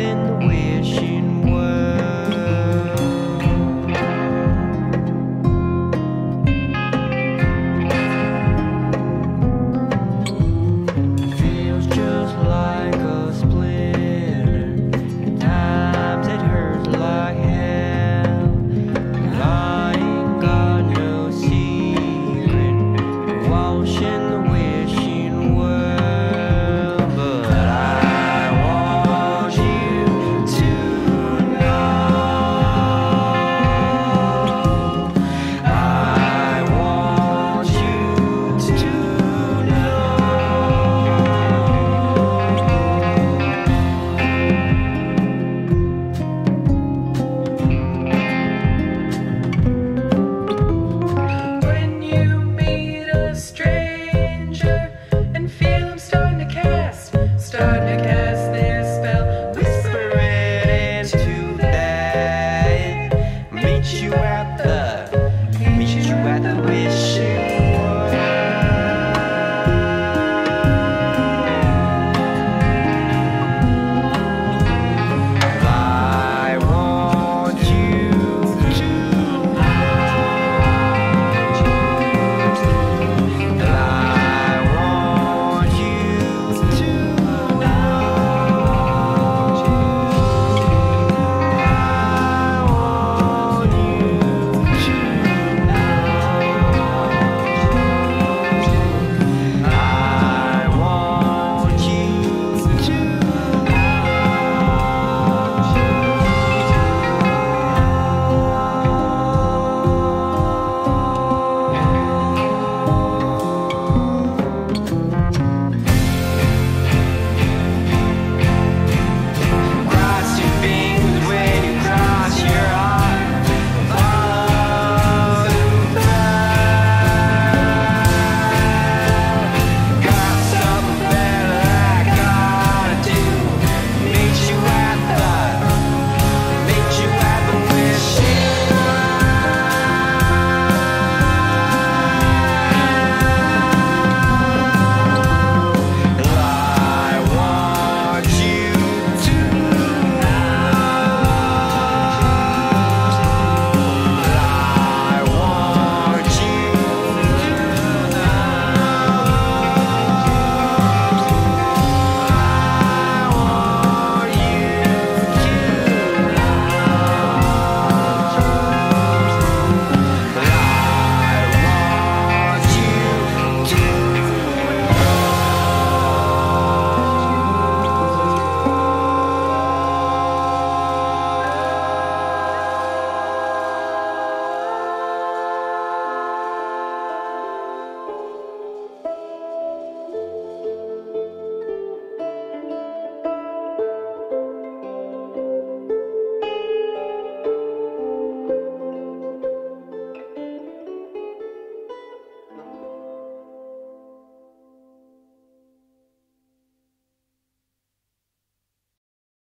in the wind. Schöne Kerl.